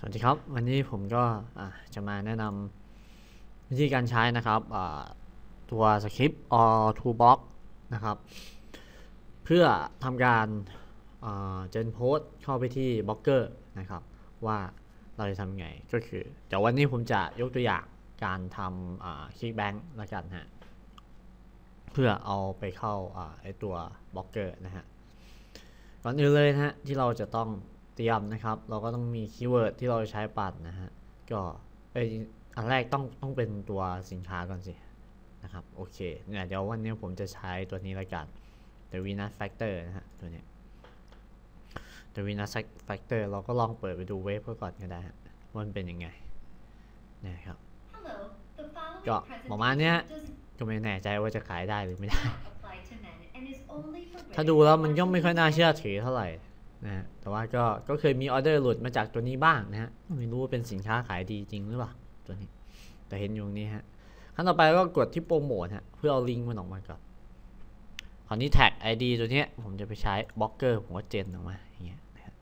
สวัสดีครับ วันนี้ผมก็จะมาแนะนำวิธีการใช้นะครับตัวสคริปต์ or toolbox นะครับ เพื่อทำการ gen post เข้าไปที่บล็อกเกอร์นะครับ ว่าเราจะทำไงก็คือเดี๋ยววันนี้ผมจะยกตัวอย่างการทำ ClickBank ละกันฮะเพื่อเอาไปเข้าอ่าไอตัวบล็อกเกอร์นะฮะก่อนอื่นเลยนะฮะที่เราจะต้อง เตรียมนะครับ เราก็ต้องมีคีย์เวิร์ดที่เราใช้ปัดนะฮะ ก็เอยอันแรกต้องต้องเป็นตัวสินค้าก่อนสินะครับ โอเคเนี่ยเดี๋ยววันนี้ผมจะใช้ตัวนี้ละกัน The Venus Factor นะฮะ ตัวเนี้ย The Venus Factor เราก็ลองเปิดไปดูเว็บก่อนก็ได้ฮะว่ามันเป็นยังไงนะครับก็ประมาณเนี้ยก็ไม่แน่ใจว่าจะขายได้หรือไม่ได้ ถ้าถ้าดูดูแล้แล้ววมัมันนก็ก็ไม่ไม่ค่ค่ออยยน่าน่าเชื่เชื่ออถือเท่าไหร่ นะฮะแต่ว่าก็ก็เคยมีออเดอร์หลุดมาจากตัวนี้บ้างนะฮะไม่รู้ว่าเป็นสินค้าขายดีจริงหรือเปล่าตัวนี้ แต่เห็นอยู่ตรงนี้ฮะขั้นต่อไปก็กดที่โปรโมทฮะเพื่อเอาลิงก์มันออกมาก่อนคราวนี้ tag ID ตัวนี้ผมจะไปใช้บล็อกเกอร์ผมก็ gen ออกมาอย่างเงี้ยนะครับ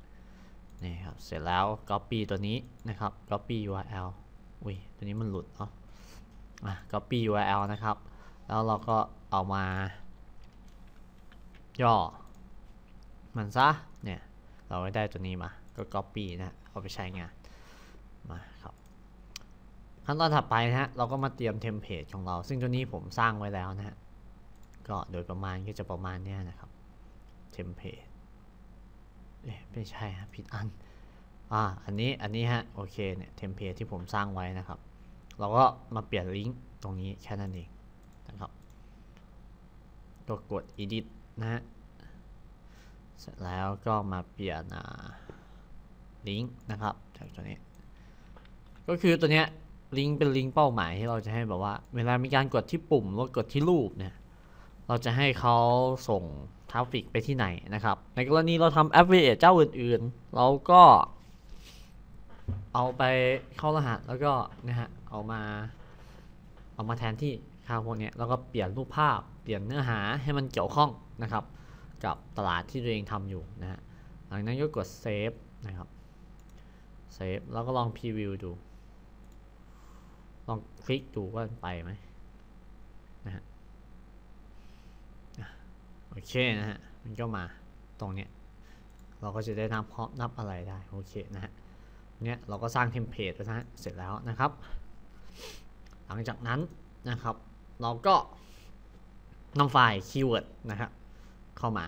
นี่ครับเสร็จแล้ว Copy ตัวนี้นะครับ Copy URL อุ้ยตัวนี้มันหลุดเนาะอะ Copy URL นะครับ แล้วเราก็เอามา ย่อ มันซะ เนี่ย เราได้ตัวนี้มา ก็ copy นะเอาไปใช้งาน มาครับ ขั้นตอนถัดไปนะฮะ เราก็มาเตรียมเทมเพลตของเรา ซึ่งตัวนี้ผมสร้างไว้แล้วนะฮะ ก็โดยประมาณก็จะประมาณเนี้ยนะครับ เทมเพลตเอ๊ะไม่ใช่ฮะผิดอัน อ่า อันนี้ อันนี้ฮะ โอเคเนี่ย เทมเพลตที่ผมสร้างไว้นะครับ เราก็มาเปลี่ยนลิงก์ตรงนี้แค่นั้นเองนะครับก็กด edit นะฮะ เสร็จแล้วก็มาเปลี่ยนลิงก์นะครับจากตัวนี้ก็คือตัวเนี้ยลิงก์เป็นลิงก์เป้าหมายที่เราจะให้แบบว่า เวลามีการกดที่ปุ่มหรือกดที่รูปเนี่ยเราจะให้เขาส่งทราฟฟิกไปที่ไหนนะครับ ในกรณีเราทำแอป i ิเอเจ้าอื่นๆ เราก็ เอาไปเข้ารหัสแล้วก็นะฮะเอามา เอามาแทนที่ค่าพวกเนี้ยแล้วก็เปลี่ยนรูปภาพเปลี่ยนเนื้อหาให้มันเกี่ยวข้องนะครับ กับตลาดที่ตัวเองทำอยู่นะฮะหลังนั้นก็กดเซฟนะครับเซฟแล้วก็ลองพรีวิวดู ลองคลิกดูว่ามันไปไหมนะฮะโอเคนะฮะมันก็มาตรงเนี้ยเราก็จะได้นับพร้อมนับอะไรได้โอเคนะฮะเนี่ยเราก็สร้างเทมเพลตไว้นะเสร็จแล้วนะครับ หลังจากนั้นนะครับ เราก็นำไฟล์คีย์เวิร์ดนะครับ เข้ามา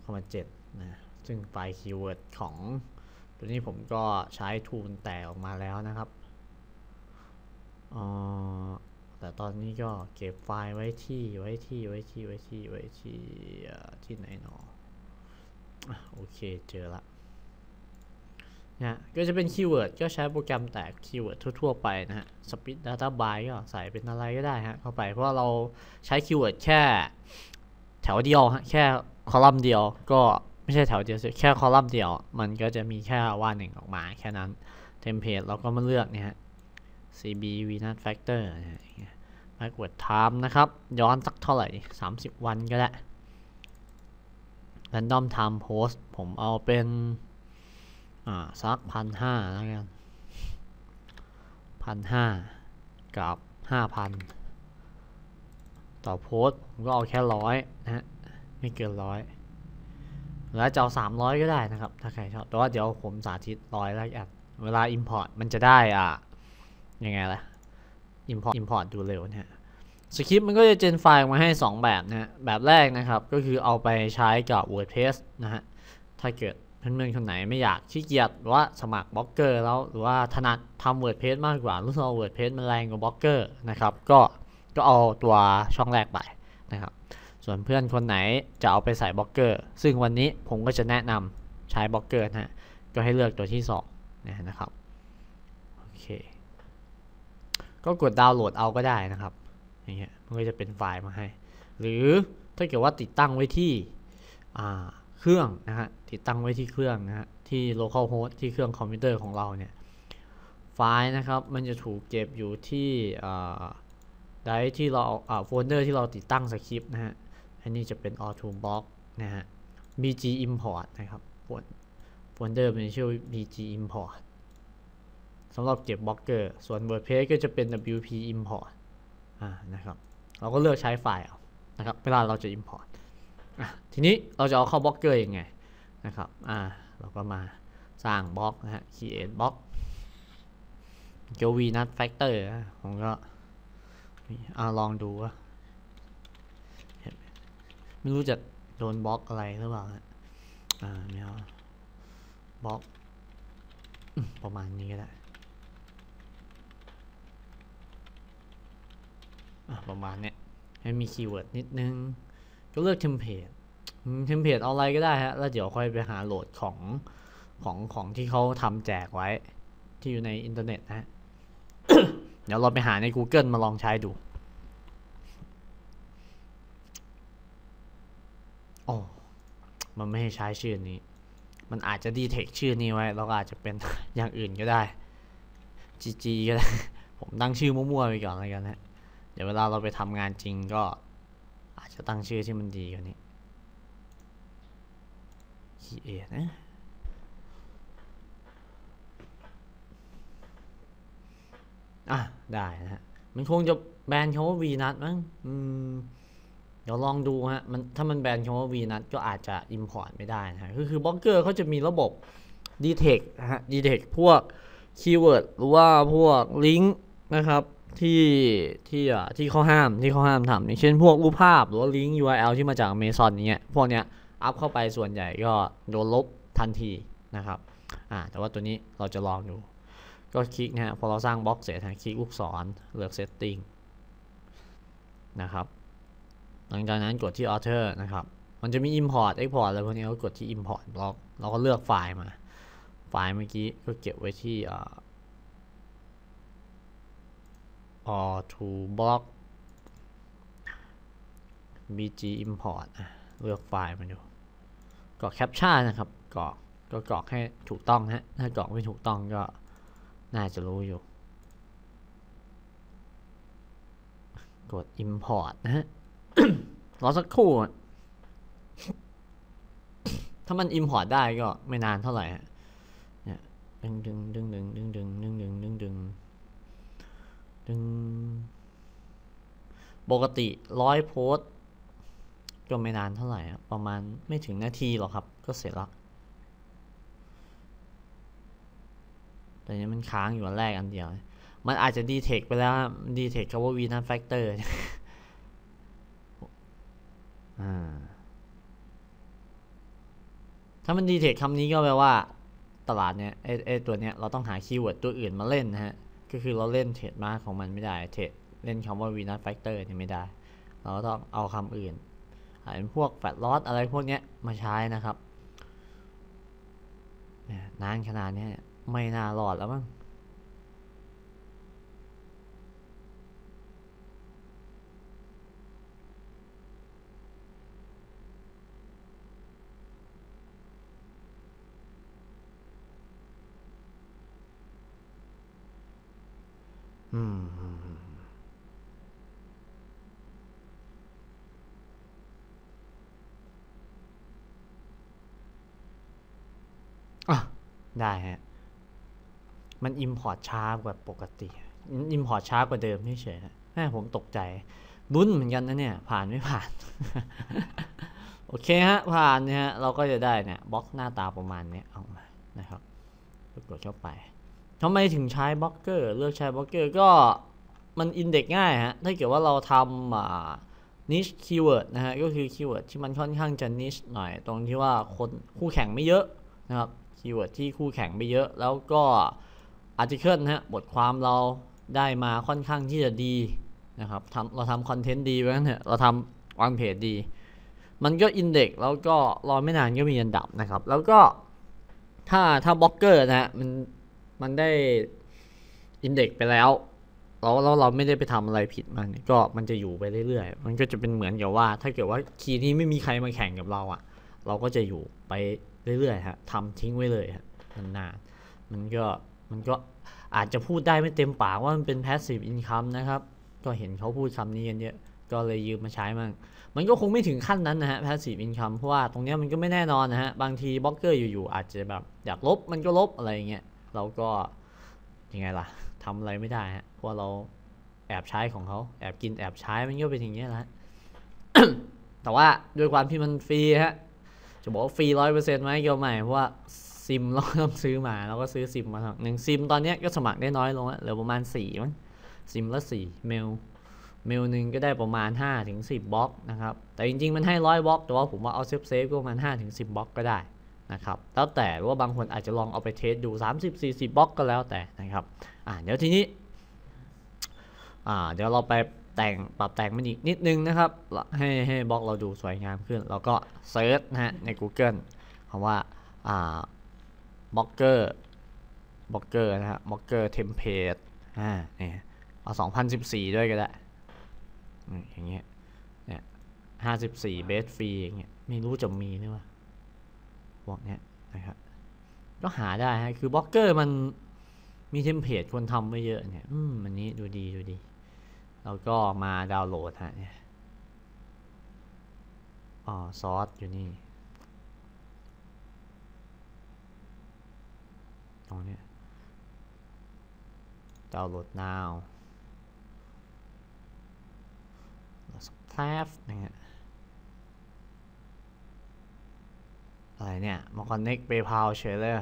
เข้ามาเจ็ดนะซึ่งไฟล์คีย์เวิร์ดของตัวนี้ผมก็ใช้ tool แตกออกมาแล้วนะครับออแต่ตอนนี้ก็เก็บไฟล์ไว้ที่ไว้ที่ไว้ที่ไว้ที่ไว้ที่ที่ไหนหนออะโอเคเจอละนะก็จะเป็นคีย์เวิร์ดก็ใช้โปรแกรมแตกคีย์เวิร์ดทั่ว ๆ ไปนะฮะ Split Data By ก็ใส่เป็นอะไรก็ได้ฮะเข้าไปเพราะเราใช้คีย์เวิร์ดแค่ แถวเดียวแค่คอลัมน์เดียวก็ไม่ใช่แถวเดียวสิแค่คอลัมน์เดียว มันก็จะมีแค่ว่าหนึ่งออกมาแค่นั้นเทมเพลตเราก็มาเลือกเนี่ยฮะ CB Venus Factor นะฮะ backward time นะครับ ย้อนสักเท่าไหร่ 30 วันก็ได้ random time post ผมเอาเป็น อ่า สักพันห้าแล้วกันพันห้ากับห้าพัน ต่อโพสผมก็เอาแค่ร้อยนะฮะไม่เกินร้อยแล้วจะเอาสามร้อยก็ได้นะครับ ถ้าใครชอบแต่ว่าเดี๋ยวผมสาธิตร้อยแล้วกันเวลา Import มันจะได้อะยังไงล่ะ Import Import ดูเร็วนะฮะสคริปต์มันก็จะ gen ไฟล์มาให้ 2 แบบนะฮะแบบแรกนะครับ ก็คือเอาไปใช้กับ WordPress นะฮะถ้าเกิดเพื่อนๆคนไหนไม่อยากขี้เกียจหรือว่าสมัครบล็อกเกอร์แล้วหรือว่าถนัดทำ WordPress มากกว่ารู้สึกว่า WordPress มันแรงกว่าบล็อกเกอร์นะครับก็ ก็เอาตัวช่องแรกไปนะครับ ส่วนเพื่อนคนไหนจะเอาไปใส่บล็อกเกอร์ ซึ่งวันนี้ผมก็จะแนะนำใช้บล็อกเกอร์นะฮะก็ให้เลือกตัวที่2นะนะครับ โอเค ก็กดดาวน์โหลดเอาก็ได้นะครับ อย่างเงี้ย มันก็จะเป็นไฟล์มาให้ หรือถ้าเกิดว่าติดตั้งไว้ที่เครื่องนะฮะ ติดตั้งไว้ที่เครื่องนะฮะ ที่ local host ที่เครื่องคอมพิวเตอร์ของเราเนี่ย ไฟล์นะครับ มันจะถูกเก็บอยู่ที่อ่า ไดรฟ์ที่เราอ่าโฟลเดอร์ที่เราติดตั้งสคริปต์นะฮะ อันนี้จะเป็น All2Blog นะฮะ bg import นะครับโฟลเดอร์มันชื่อ bg import สำหรับเก็บบล็อกเกอร์ ส่วน WordPress ก็จะเป็น WP import อ่า นะครับ เราก็เลือกใช้ไฟล์เอานะครับ เวลาเราจะ import อะ ทีนี้เราจะเอาเข้าบล็อกเกอร์ยังไงนะครับ อ่า เราก็มาสร้างบล็อกนะฮะ create บล็อกเกี่ยว Venus Factor ผมก็ อ่าลองดูว่าไม่รู้จะโดนบล็อกอะไรหรือเปล่าอ่าไม่เอาบล็อกประมาณนี้ก็ได้ประมาณเนี้ยให้มีคีย์เวิร์ดนิดนึง ก็เลือกเทมเพลตเทมเพลตเอาอะไรก็ได้ฮะ แล้วเดี๋ยวค่อยไปหาโหลดของของของที่เขาทำแจกไว้ที่อยู่ในอินเทอร์เน็ตนะฮะ เดี๋ยวเราไปหาใน Google มาลองใช้ดูโอ้มันไม่ให้ใช้ชื่อนี้ มันอาจจะดีเทคชื่อนี้ไว้แล้วก็อาจจะเป็นอย่างอื่นก็ได้ GG ก็ได้ ผมตั้งชื่อมั่วๆไปก่อนแล้วกันนะ เดี๋ยวเวลาเราไปทำงานจริงก็ อาจจะตั้งชื่อที่มันดีกว่านี้ EA นะ อะได้นะฮะมันคงจะแบนคำว่า vnut มั้งอืมเดี๋ยวลองดูฮะมันถ้ามันแบนคำว่า vnut ก็อาจจะ import ไม่ได้นะฮะคือคือบล็อกเกอร์เขาจะมีระบบ detect นะฮะ detect พวก keyword หรือว่าพวก link นะครับที่ที่อะที่เขาห้ามที่เขาห้ามทำอย่างเช่นพวกรูปภาพหรือว่าลิงก์ URL ที่มาจาก Amazon เนี้ยพวกเนี้ยอัพเข้าไปส่วนใหญ่ก็โดนลบทันทีนะครับอ่าแต่ว่าตัวนี้เราจะลองดู ก็คลิกนะฮะพอเราสร้างบล็อกเสร็จนะคลิกลูกศรเลือก setting นะครับ หลังจากนั้นกดที่ author นะครับ มันจะมี import export อะไรพวกนี้ก็กดที่ import บล็อกเราก็เลือกไฟล์มา ไฟล์เมื่อกี้ก็เก็บไว้ที่อ่า or to block bg import อะเลือกไฟล์มาดูกรอกแคปชั่นนะครับกรอกก็กรอกให้ถูกต้องฮะถ้ากรอกไม่ถูกต้องก็ น่าจะรู้อยู่ กด import นะฮะ รอสักครู่ ถ้ามัน import ได้ก็ไม่นานเท่าไหร่ฮะเนี่ยดึงดึงดึงดึงดึงดึงดึงดึงดึงดึงดึงปกติร้อยโพสก็ไม่นานเท่าไหร่อะประมาณไม่ถึงนาทีหรอกครับ ก็เสร็จแล้ว แต่นี้มันค้างอยู่อันแรกอันเดียว มันอาจจะดีเทคไปแล้วดีเทคคำว่า v n u t factor อ่าถ้ามันดีเทคคำนี้ก็แปลว่า ตลาดเนี้ยไอไอตัวเนี้ยเราต้องหาคีย์เวิร์ดตัวอื่นมาเล่นนะฮะ ก็คือเราเล่น trademark ของมันไม่ได้ trade เล่นคำว่า v n u t factor นี่ไม่ได้ เราต้องเอาคำอื่นเป็นพวก fat loss อะไรพวกเนี้ยมาใช้นะครับนี่ยนานขนาดเนี้ย ไม่น่ารอดแล้วมั้งอืมอะได้ฮะ มัน import ช้ากว่าปกติ import ช้ากว่าเดิมนี่เฉยฮะแม่ผมตกใจลุ้นเหมือนกันนะเนี่ย ผ่านไม่ผ่าน โอเคฮะ ผ่านเนี่ยฮะ เราก็จะได้เนี่ยบล็อกหน้าตาประมาณนี้ออกมานะครับกดเข้าไปทำไมถึงใช้บล็อกเกอร์ เลือกใช้บล็อกเกอร์ก็มัน index ง่ายฮะ ถ้าเกิดว่าเราทำอ่า niche keyword นะฮะ ก็คือคีย์เวิร์ดที่มันค่อนข้างจะ niche หน่อย ตรงที่ว่าคนคู่แข่งไม่เยอะนะครับ คีย์เวิร์ดที่คู่แข่งไม่เยอะ แล้วก็ article นะฮะบทความเราได้มาค่อนข้างที่จะดีนะครับทำเราทำคอนเทนต์ดีไว้กันเถอะเราทำ on-page ดี มันก็ index แล้วก็รอไม่นานก็มีอันดับนะครับ แล้วก็ถ้าถ้าบล็อกเกอร์นะฮะมันมันได้ index ไปแล้วแล้วแล้วเราไม่ได้ไปทำอะไรผิดมันก็มันจะอยู่ไปเรื่อยๆ มันก็จะเป็นเหมือนกับว่า ถ้าเกิดว่าคีย์นี้ไม่มีใครมาแข่งกับเราอะ่ะ เราก็จะอยู่ไปเรื่อยๆฮะทำทิ้งไว้เลยฮะนานๆมันก็ มันก็อาจจะพูดได้ไม่เต็มปากว่ามันเป็น passive income นะครับ ก็เห็นเขาพูดคำนี้กันเยอะก็เลยยืมมาใช้มั่งมันก็คงไม่ถึงขั้นนั้นนะฮะ passive income เพราะว่าตรงเนี้ยมันก็ไม่แน่นอนนะฮะ บางทีบล็อกเกอร์อยู่ๆอาจจะแบบอยากลบมันก็ลบอะไรเงี้ยเราก็ยังไงล่ะทำอะไรไม่ได้ฮะเพราะเราแอบใช้ของเขาแอบกินแอบใช้มันก็เป็นอย่างเงี้ยแหละแต่ว่าด้วยความที่มันฟรีฮะจะบอกว่าฟรีร้อยเปอร์เซ็นต์ไหมก็ไม่เพราะว่า ซิมเราก็ต้องซื้อมาเราก็ซื้อซิมมาหนึ่งซิมตอนนี้ก็สมัครได้น้อยลงแล้วเหลือประมาณสี่มั้งซิมละสี่เมลเมลหนึ่งก็ได้ประมาณ5ถึง10บล็อกนะครับแต่จริงๆมันให้ร้อยบล็อกแต่ว่าผมว่าเอา safe safe ก็ประมาณ5ถึง10บล็อกก็ได้นะครับแล้วแต่ว่าบางคนอาจจะลองเอาไป test ดู 30 40บล็อกก็แล้วแต่นะครับอ่าเดี๋ยวทีนี้อ่าเดี๋ยวเราไปแต่งปรับแต่งมันอีกนิดนึงนะครับ ให้ให้บล็อกเราดูสวยงามขึ้น แล้วก็ search นะฮะใน Google คำว่าอ่า Blogger Blogger นะฮะ Blogger template อ่าเนี่ยเอา2014ด้วยก็ได้อืมอย่างเงี้ยเนี่ยห้าสิบสี่ best free อย่างเงี้ยไม่รู้จะมีหรือเปล่าบอกเนี้ยนะครับก็หาได้ฮะคือบล็อกเกอร์มันมีเทมเพลตคนทำไว้เยอะเนี่ยอืมอันนี้ดูดีดูดีแล้วก็มาดาวน์โหลดฮะเนี่ยอ๋อซอสอยู่นี่ งเนี้ยดาวน์โหลด now สักแป๊บนะฮะอะไรเนี่ย มา connect PayPal เฉยเลย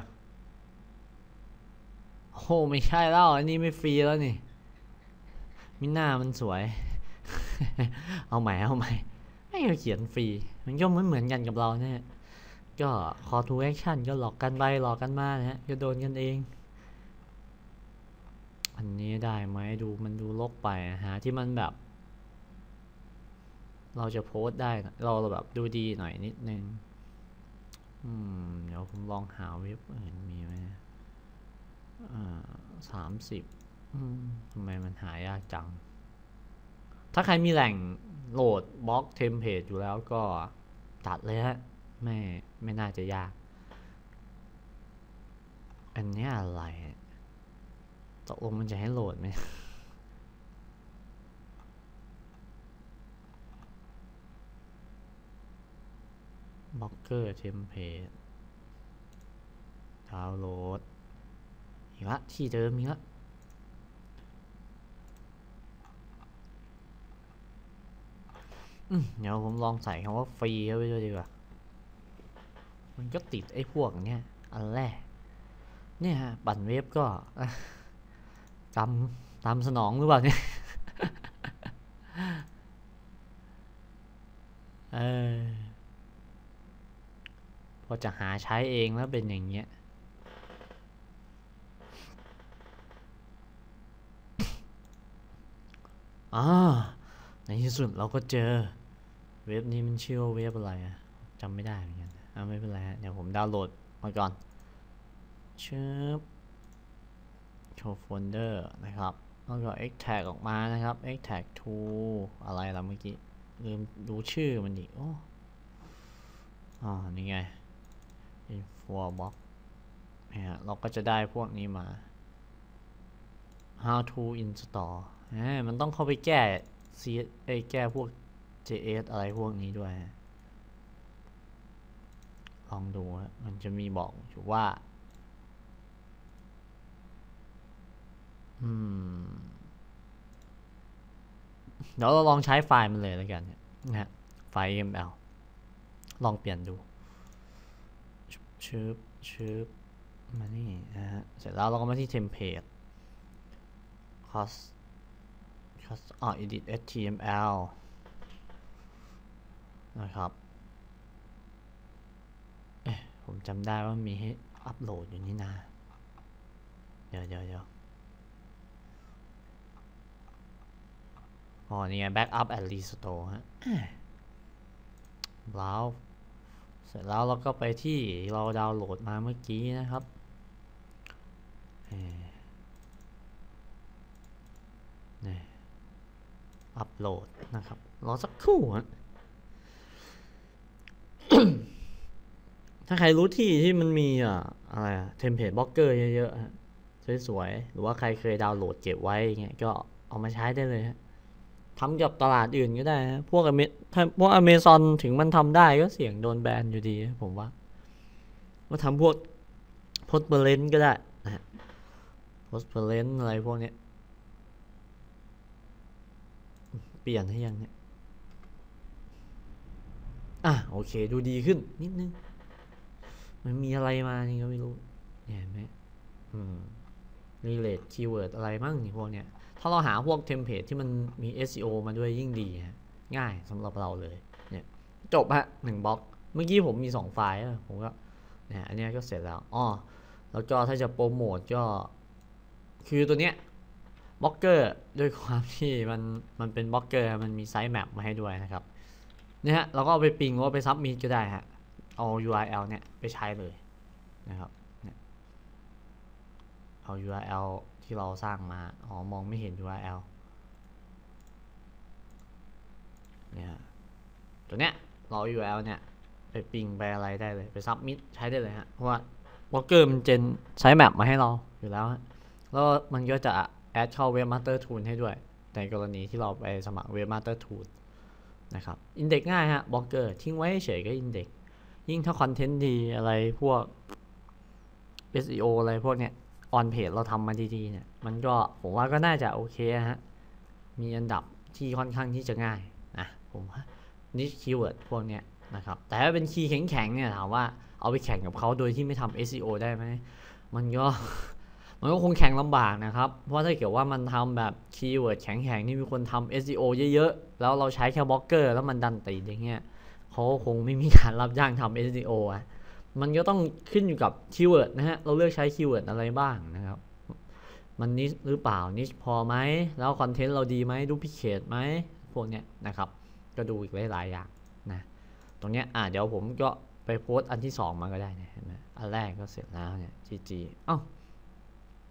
โอ้ไม่ใช่แล้ว อันนี้ไม่ฟรีแล้วนี่ มิน่ามันสวย เอาใหม่ เอาใหม่ให้เขาเขียนฟรี มันก็เหมือนเหมือนกันกับเราเนี่ย ก็ call to action ก็หลอกกันไปหลอกกันมานะฮะก็โดนกันเอง อันนี้ได้ไหมดูมันดูลกไปอะหาที่มันแบบ เราจะโพสได้เราแบบดูดีหน่อยนิดนึงอืมเดี๋ยวผมลองหาเว็บอื่นมีไหมอ่าสามสิบทำไมมันหายากจัง ถ้าใครมีแหล่งโหลด blog template อยู่แล้วก็จัดเลยฮะไม่ ไม่น่าจะยาก อันเนี้ยอะไรตกลงมันจะให้โหลดไหม Blogger templateดาวน์โหลด อีกละที่เดิมอีกละเดี๋ยวผมลองใส่คำว่าฟรีเข้าไปด้วยดีกว่า มันก็ติดไอ้พวกเนี้ยอันแรกเนี่ยฮะบั่นเว็บก็จำตามสนองหรือเปล่าเนี่ยเออพอจะหาใช้เองแล้วเป็นอย่างเงี้ยอ่าในที่สุดเราก็เจอ เว็บนี้มันชื่อว่าเว็บอะไรอะจำไม่ได้เหมือนกัน อาไม่เป็นไรฮะเดี๋ยวผมดาวน์โหลดมาก่อนชึบโชว์โฟลเดอร์นะครับแล้วก็ extract ออกมานะครับ extract to อะไรล่ะเมื่อกี้ ลืมดูชื่อมันอีกโอ้อ๋อนี่ไง info box เนี่ยเราก็จะได้พวกนี้มา how to install มันต้องเข้าไปแก้ C ไอแก้พวก JS อะไรพวกนี้ด้วย ลองดูมันจะมีบอกอยู่ว่า อืม เดี๋ยวเราลองใช้ไฟล์มันเลยแล้วกันนะฮะ ไฟล์ ML ลองเปลี่ยนดูชืบชืบมานี่นะฮะ เสร็จแล้วเราก็มาที่ template cost cost อ๋อ edit html นะครับ ผมจำได้ว่ามีให้อัปโหลดอยู่นี่นะ เดี๋ยวเดี๋ยวเดี๋ยวอ๋อ นี่ไง backup and restore ฮะแล้วเสร็จแล้วเราก็ไปที่เราดาวน์โหลดมาเมื่อกี้นะครับนี่อัปโหลดนะครับ รอสักครู่ฮะ ถ้าใครรู้ที่ที่มันมีอะอะไร template Blogger เยอะๆฮะสวยๆหรือว่าใครเคยดาวน์โหลดเก็บไว้เงี้ยก็เอามาใช้ได้เลยฮะทำกับตลาดอื่นก็ได้ฮะพวกอเมถ้าพวกอเมซอนถึงมันทำได้ก็เสี่ยงโดนแบนอยู่ดีผมว่ามาทำพวกโพดเบรนก็ได้นะฮะ Prosperent อะไรพวกเนี้ยเปลี่ยนให้ยังเนี่ยอะโอเคดูดีขึ้นนิดนึง มันมีอะไรมานี่ก็ไม่รู้เนี่ยเห็นไหมอืม related keyword อะไรมั่งทีพวกเนี้ย ถ้าเราหาพวก template ที่มันมี SEO มาด้วยยิ่งดีฮะง่ายสำหรับเราเลย เนี่ยจบฮะหนึ่งบล็อก เมื่อกี้ผมมีสองไฟล์ผมก็เนี่ยอันนี้ก็เสร็จแล้วอ๋อแล้วก็ถ้าจะโปรโมทก็ คือตัวเนี้ยบล็อกเกอร์ด้วยความที่มันมันเป็นบล็อกเกอร์มันมี sitemap มาให้ด้วยนะครับเนี่ยฮะเราก็เอาไป ping หรือว่าไป submit ก็ได้ฮะ เอา URL เนี่ยไปใช้เลยนะครับเอา URL ที่เราสร้างมา อ๋อ มองไม่เห็น URL เนี่ย ตัวเนี้ย เรา URL เนี่ย ไป ping ไปอะไรได้เลย ไป submit ใช้ได้เลยฮะ เพราะว่าบล็อกเกอร์มัน gen sitemap มาให้เราอยู่แล้วฮะ แล้วมันก็จะ add เข้า Webmaster Tools ให้ด้วย ในกรณีที่เราไปสมัคร Webmaster Tools นะครับ index ง่ายฮะ บล็อกเกอร์ทิ้งไว้เฉยก็ index ยิ่งถ้าคอนเทนต์ดีอะไรพวก SEO อะไรพวกเนี้ย on-page เราทำมาดีๆเนี่ย มันก็ผมว่าก็น่าจะโอเคฮะ มีอันดับที่ค่อนข้างที่จะง่ายนะผมว่า niche keyword พวกเนี้ยนะครับ แต่ถ้าเป็น key แข็งๆเนี่ยถามว่าเอาไปแข่งกับเขาโดยที่ไม่ทำ SEO ได้ไหม มันก็มันก็คงแข่งลำบากนะครับ เพราะถ้าเกิดว่ามันทำแบบ keyword แข็งๆที่มีคนทำ SEO เยอะๆ แล้วเราใช้แค่บล็อกเกอร์แล้วมันดันตีอย่างเงี้ย เขาคงไม่มีการรับจ้างทำ SEO อะมันก็ต้องขึ้นอยู่กับ keyword นะฮะ เราเลือกใช้ keyword อะไรบ้างนะครับ มัน niche หรือเปล่า niche พอไหม แล้วคอนเทนต์เราดีไหม duplicate ไหม พวกเนี้ยนะครับ ก็ดูอีกหลายๆอย่างนะ ตรงเนี้ย อะเดี๋ยวผมก็ไปโพสต์อันที่สองมาก็ได้เนี่ยเห็นไหมอันแรกก็เสร็จแล้วเนี่ย GG เอ้า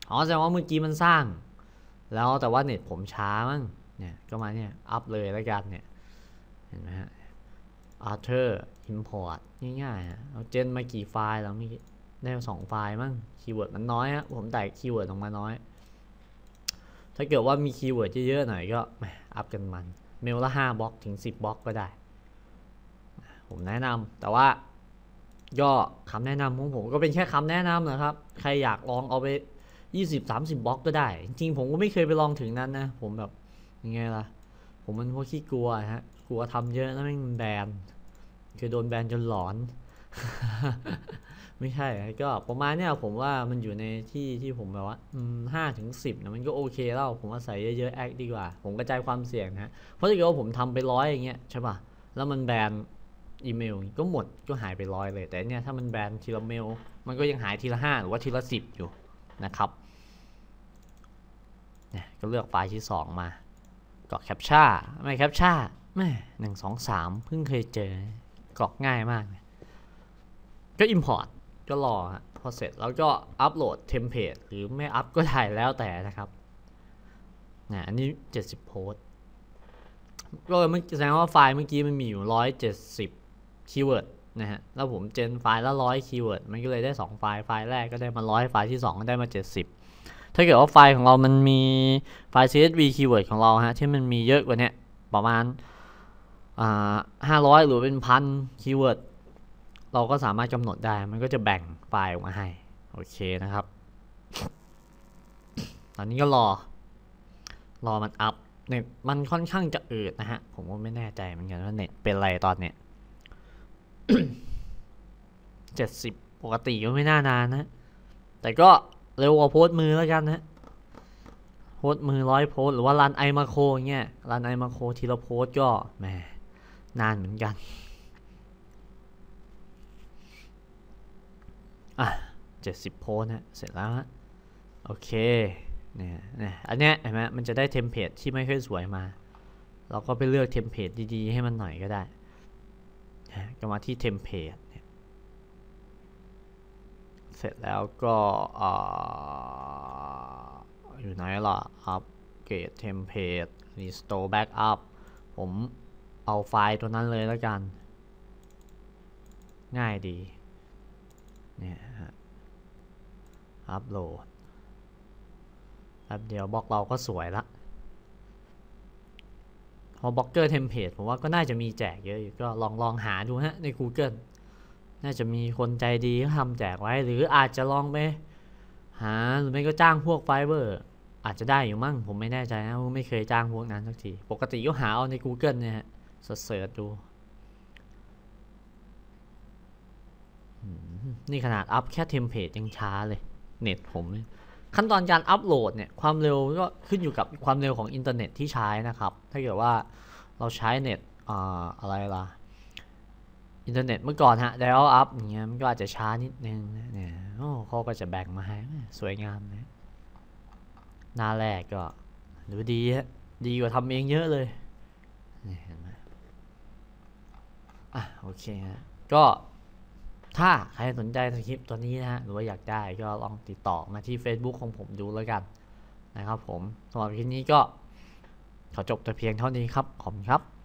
อ๋อ แสดงว่าเมื่อกี้มันสร้าง แล้วแต่ว่าเน็ตผมช้ามั้ง เนี่ย ก็มาเนี่ย อัพเลยแล้วกันเนี่ย เห็นไหมฮะ Arthur Import ง่ายๆฮะเอา gen มากี่ไฟล์แล้วเมื่อกี้ได้สองไฟล์มั้ง keyword มันน้อยฮะผมแตก keyword ออกมาน้อย ถ้าเกิดว่ามี keyword เยอะๆหน่อยก็อัพกันมัน เมลละห้าบล็อกถึงสิบบล็อกก็ได้ ผมแนะนำแต่ว่าก็คำแนะนำของผมก็เป็นแค่คำแนะนำนะครับ ใครอยากลองเอาไปยี่สิบสามสิบบล็อกก็ได้ จริงๆผมก็ไม่เคยไปลองถึงนั้นนะ ผมแบบยังไงล่ะ ผมมันพวกขี้กลัวฮะ กลัวทำเยอะแล้วแม่งแบนเคยโดนแบนจนหลอน ไม่ใช่ก็ประมาณเนี้ยผมว่ามันอยู่ในที่ที่ผมแบบว่าห้าถึงสิบนะมันก็โอเคแล้วผมว่าใส่เยอะๆแอคดีกว่า ผมกระจายความเสี่ยงนะ เพราะถ้าเกิดว่าผมทำไปร้อยอย่างเงี้ยใช่ป่ะ แล้วมันแบนอีเมลก็หมดก็หายไปร้อยเลย แต่เนี่ยถ้ามันแบนทีละเมล มันก็ยังหายทีละห้าหรือว่าทีละสิบอยู่นะครับเนี่ยก็เลือกไฟล์ที่ 2 มาก็แคปชั่นไม่แคปชั่น แม่หนึ่งสองสามเพิ่งเคยเจอกรอกง่ายมากเลยก็ Import ก็รอฮะพอเสร็จแล้วก็อัปโหลด template หรือไม่อัปก็ได้แล้วแต่นะครับนะอันนี้ 70 โพสก็มันแสดงว่าไฟล์เมื่อกี้มันมีอยู่ 170 keyword นะฮะแล้วผม gen ไฟล์ละร้อย keyword มันก็เลยได้ 2 ไฟล์ ไฟล์แรกก็ได้มาร้อยไฟล์ที่ 2 ก็ได้มา 70 ถ้าเกิดว่าไฟล์ของเรามันมีไฟล์ CSV keyword ของเราฮะที่มันมีเยอะกว่านี้ประมาณ ห้าร้อยหรือเป็นพัน keyword เราก็สามารถกำหนดได้มันก็จะแบ่งไฟล์ออกมาให้ โอเคนะครับ ตอนนี้ก็รอ รอมันอัพเน็ตมันค่อนข้างจะอืดนะฮะ ผมก็ไม่แน่ใจเหมือนกันว่าเน็ตเป็นไรตอนเนี้ยเจ็ดสิบปกติก็ไม่น่านานนะ แต่ก็เร็วกว่าโพสต์มือแล้วกันนะโพสต์มือร้อยโพสต์หรือว่า run iMacros เงี้ย run iMacros ทีละโพสต์ก็แหม นานเหมือนกัน อะเจ็ดสิบโพสนะเสร็จแล้วฮะโอเคเนี่ยเนี่ยอันเนี้ยเห็นไหมมันจะได้ template ที่ไม่ค่อยสวยมา เราก็ไปเลือก template ดีๆ ให้มันหน่อยก็ได้นะก็มาที่ templateเสร็จแล้วก็อยู่ไหนล่ะอัปเกรด template restore backup ผม เอาไฟล์ตัวนั้นเลยแล้วกัน ง่ายดีเนี่ยฮะอัปโหลดแป๊บเดียวบล็อกเราก็สวยละพอ Blogger template ผมว่าก็น่าจะมีแจกเยอะอยู่ก็ลองลองหาดูฮะใน Google น่าจะมีคนใจดีเขาทำแจกไว้ หรืออาจจะลองไปหาหรือไม่ก็จ้างพวก Fiverr อาจจะได้อยู่มั่งผมไม่แน่ใจนะผมไม่เคยจ้างพวกนั้นสักที ปกติก็หาเอาใน Google เนี่ยฮะ search ดู นี่ขนาดอัพแค่ template ยังช้าเลย เน็ตผมเนี่ยขั้นตอนการอัพโหลดเนี่ยความเร็วก็ขึ้นอยู่กับความเร็วของอินเทอร์เน็ตที่ใช้นะครับ ถ้าเกิดว่าเราใช้เน็ตอ่าอะไรล่ะอินเทอร์เน็ตเมื่อก่อนฮะ dial up อย่างเงี้ยมันก็อาจจะช้านิดนึงเนี่ยโอ้เขาก็จะแบ่งมาให้สวยงามนะหน้าแรกก็ดูดีฮะดีกว่าทำเองเยอะเลยเห็นไหม อะโอเคฮะก็ถ้าใครสนใจสคริปต์ตัวนี้นะฮะหรือว่าอยากได้ก็ลองติดต่อมาที่ Facebook ของผมดูแล้วกันนะครับผมสำหรับคลิปนี้ก็ขอจบแต่เพียงเท่านี้ครับ ขอบคุณครับ